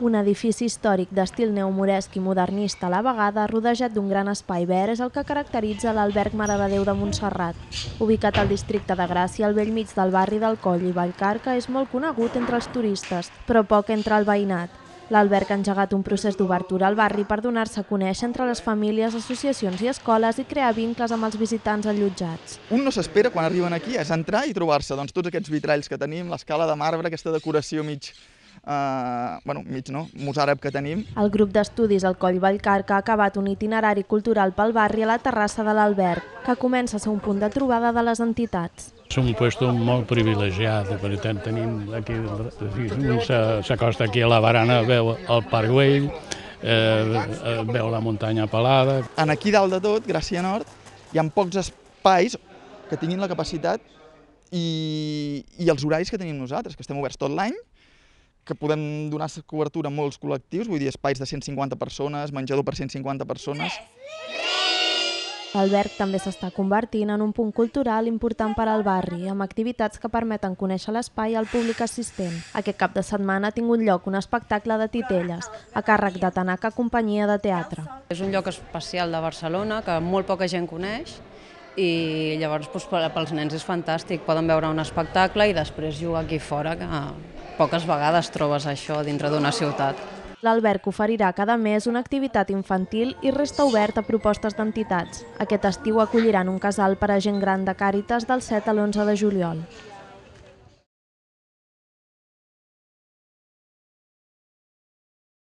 Un edifici històric d'estil neomoresc i modernista a la vegada, rodejat d'un gran espai verd, és el que caracteritza l'Alberg Mare de Déu de Montserrat. Ubicat al districte de Gràcia, al vell mig del barri del Coll i Vallcarca, és molt conegut entre els turistes, però poc entre el veïnat. L'Alberg ha engegat un procés d'obertura al barri per donar-se a conèixer entre les famílies, associacions i escoles i crear vincles amb els visitants allotjats. Un no s'espera quan arriben aquí, és entrar i trobar-se doncs, tots aquests vitralls que tenim, l'escala de marbre, aquesta decoració mig eh, bueno, mig no, mosàrab que tenim. El grup d'estudis al Coll Vallcarca ha acabat un itinerari cultural pel barri a la terrassa de l'Alberg, que comença a ser un punt de trobada de les entitats. És un puesto molt privilegiat, per tant tenim aquí, un s'acosta aquí a la barana, veu el Parc Güell, eh, veu la muntanya pelada. En aquí dalt de tot, Gràcia Nord, hi ha pocs espais que tinguin la capacitat i, i els horaris que tenim nosaltres, que estem oberts tot l'any, que podem donar cobertura a molts col·lectius, vull dir, espais de 150 persones, menjador per 150 persones. L'alberg també s'està convertint en un punt cultural important per al barri, amb activitats que permeten conèixer l'espai al públic assistent. Aquest cap de setmana ha tingut lloc un espectacle de titelles, a càrrec de Tanaka Companyia de Teatre. És un lloc especial de Barcelona que molt poca gent coneix i llavors doncs, pels nens és fantàstic, poden veure un espectacle i després jugar aquí fora, que poques vegades trobes això dintre d'una ciutat. L'alberg oferirà cada mes una activitat infantil i resta obert a propostes d'entitats. Aquest estiu acolliran un casal per a gent gran de Càritas del 7 a l'11 de juliol.